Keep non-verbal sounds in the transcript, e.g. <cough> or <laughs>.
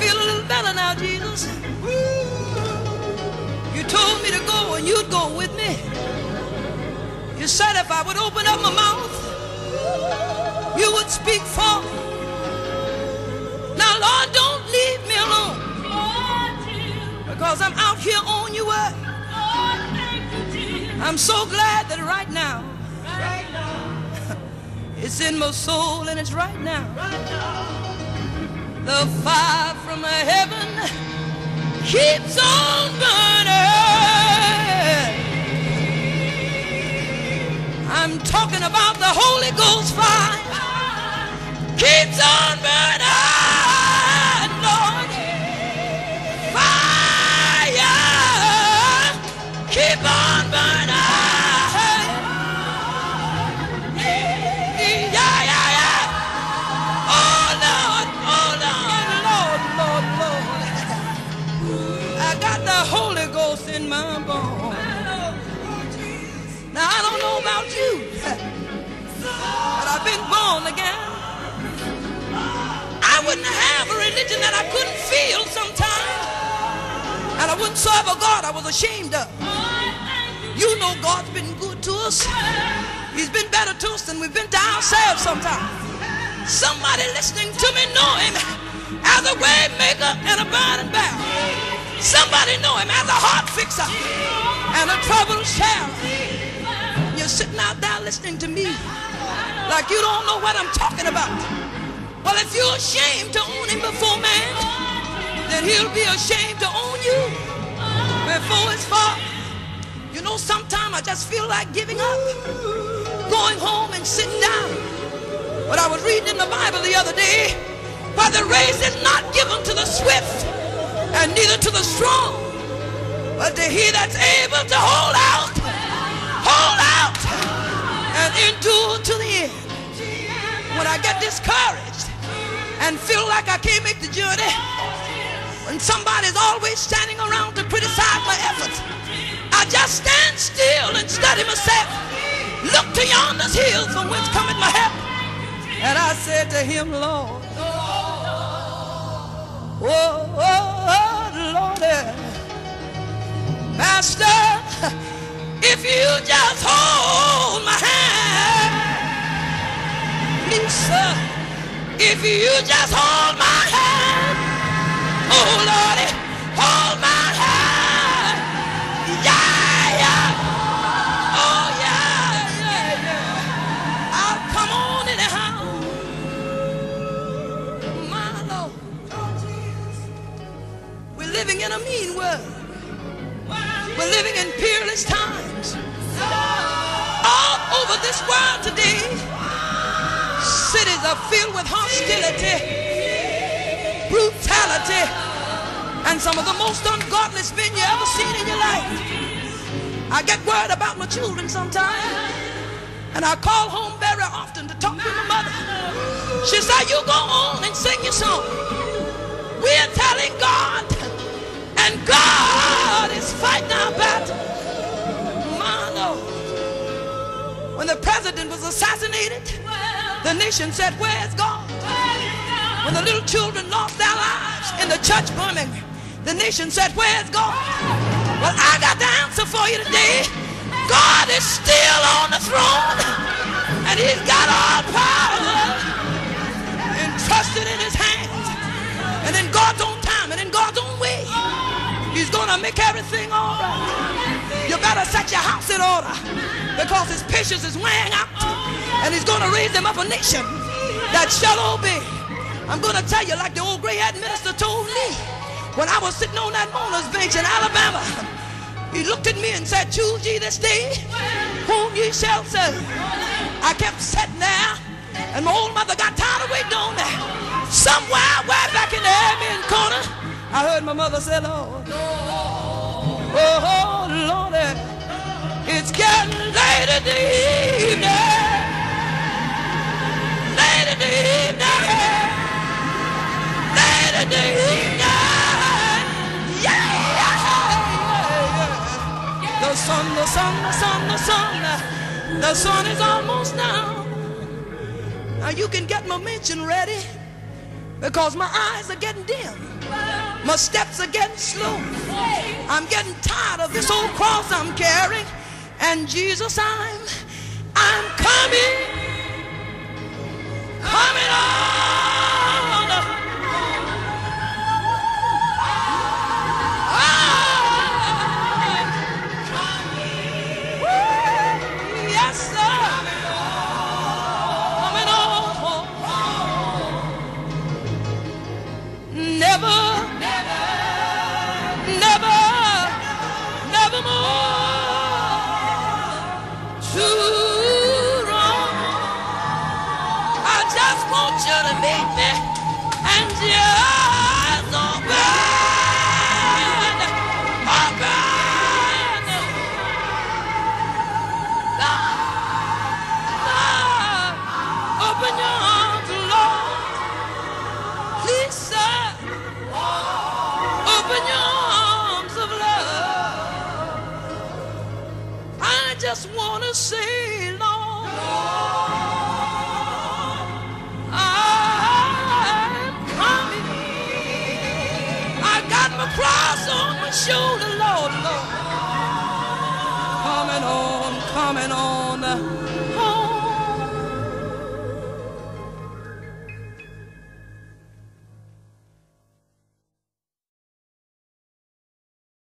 feel a little better now, Jesus. You told me to go and you'd go with me. You said if I would open up my mouth, you would speak for me. Now, Lord, don't leave me alone. Because I'm out here on your. I'm so glad that right now, right <laughs> now. it's in my soul and it's right now. Right now. The fire from heaven keeps on burning. I'm talking about the Holy Ghost fire. Keeps on my. Now, I don't know about you, but I've been born again. I wouldn't have a religion that I couldn't feel sometimes. And I wouldn't serve a God I was ashamed of. You know God's been good to us. He's been better to us than we've been to ourselves sometimes. Somebody listening to me know him as a way maker and a burning barrel. Somebody know him as a heart fixer and a trouble share. You're sitting out there listening to me like you don't know what I'm talking about. Well, if you're ashamed to own him before man, then he'll be ashamed to own you before his father. You know, sometimes I just feel like giving up, going home and sitting down. But I was reading in the Bible the other day, for the race is not given to the swift and neither to the strong, but to he that's able to hold out, hold out, and endure to the end. When I get discouraged and feel like I can't make the journey, when somebody's always standing around to criticize my efforts, I just stand still and study myself. Look to yonder hills from whence cometh my help. And I said to him, Lord, if you just hold my hand, oh Lordy, hold my hand, yeah, yeah, oh yeah, yeah, yeah, I'll come on anyhow, my Lord. We're living in a mean world. We're living in peerless times. All over this world today, cities are filled with hostility, brutality, and some of the most ungodly men you ever seen in your life. I get worried about my children sometimes, and I call home very often to talk to my mother. She said, "You go on and sing your song." We're telling God, and God is fighting our battle. Lord. When the president was assassinated, the nation said, Where's God? When the little children lost their lives in the church burning, the nation said, Where's God? Well, I got the answer for you today. God is still on the throne, and He's got all power entrusted in His hands, and in God's own time, and in God's own way. He's gonna make everything all right. You better set your house in order because his patience is wearing out. And he's gonna raise them up a nation that shall obey. I'm gonna tell you like the old gray-haired minister told me when I was sitting on that mourner's bench in Alabama. He looked at me and said, Choose ye this day whom ye shall serve. I kept sitting there, and my old mother got tired of waiting on me. Somewhere, way back in the amen corner, I heard my mother say, Lord, oh, Lord, it's getting late in the evening. Sun, the sun, the sun, the sun. The sun is almost down. Now you can get my mention ready. because my eyes are getting dim. My steps are getting slow. I'm getting tired of this old cross I'm carrying. And Jesus, I'm, I'm coming, coming on. To meet me and just open, open. Lord, open your arms, Lord. Please, sir, open your arms of love. I just want to say, shoulder, Lord, Lord. Coming on, coming on.